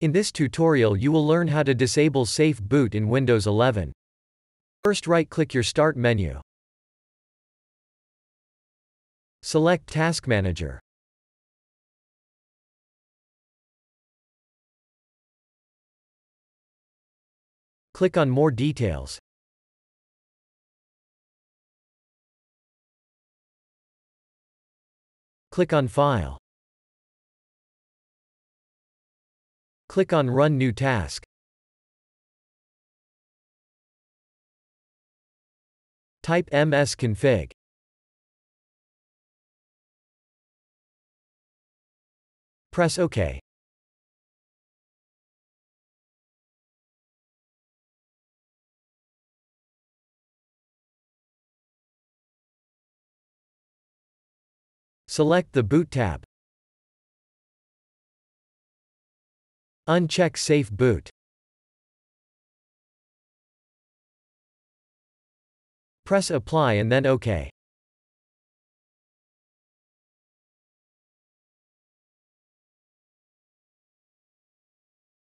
In this tutorial you will learn how to disable Safe Boot in Windows 11. First right-click your Start menu. Select Task Manager. Click on More Details. Click on File. Click on Run New Task. Type msconfig. Press OK. Select the Boot tab. Uncheck Safe Boot. Press Apply and then OK.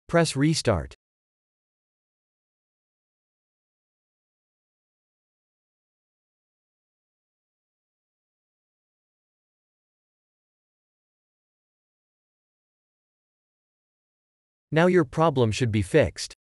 Press Restart. Now your problem should be fixed.